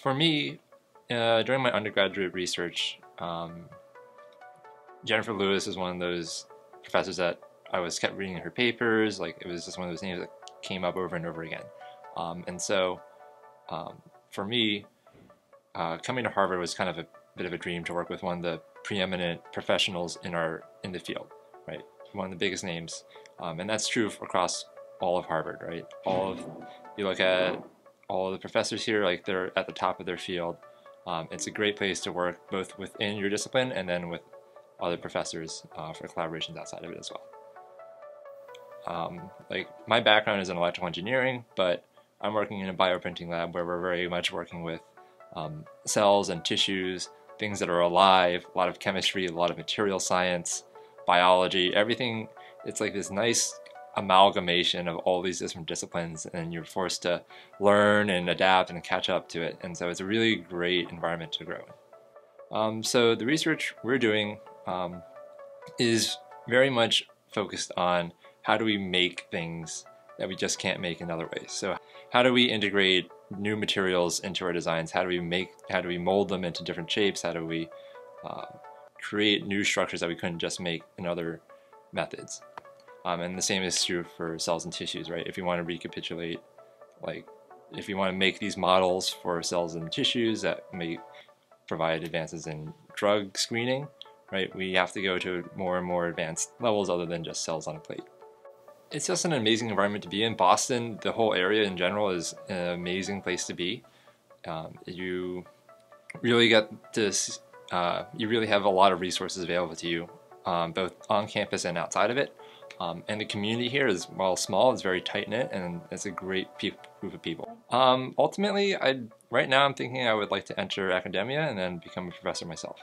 for me, uh, during my undergraduate research, um, Jennifer Lewis is one of those professors that I was kept reading her papers. Like it was just one of those names that came up over and over again. Um, and so, um, for me, uh, coming to Harvard was kind of a bit of a dream to work with one of the preeminent professionals in our in the field, right? One of the biggest names, um, and that's true across all of Harvard, right? All of you look at all the professors here, like they're at the top of their field. Um, it's a great place to work both within your discipline and then with other professors uh, for collaborations outside of it as well. Um, like my background is in electrical engineering, but I'm working in a bioprinting lab where we're very much working with um, cells and tissues, things that are alive, a lot of chemistry, a lot of material science, biology, everything. It's like this nice amalgamation of all these different disciplines and you're forced to learn and adapt and catch up to it. And so it's a really great environment to grow in. Um, so the research we're doing um, is very much focused on how do we make things that we just can't make in other ways. So how do we integrate new materials into our designs? How do we make, how do we mold them into different shapes? How do we uh, create new structures that we couldn't just make in other methods? Um, and the same is true for cells and tissues, right? If you want to recapitulate, like, if you want to make these models for cells and tissues that may provide advances in drug screening, right? We have to go to more and more advanced levels other than just cells on a plate. It's just an amazing environment to be in. Boston, the whole area in general, is an amazing place to be. Um, you really get this, uh, you really have a lot of resources available to you, um, both on campus and outside of it. Um, and the community here is, while small, is very tight knit, and it's a great group of people. Um, ultimately, I right now I'm thinking I would like to enter academia and then become a professor myself.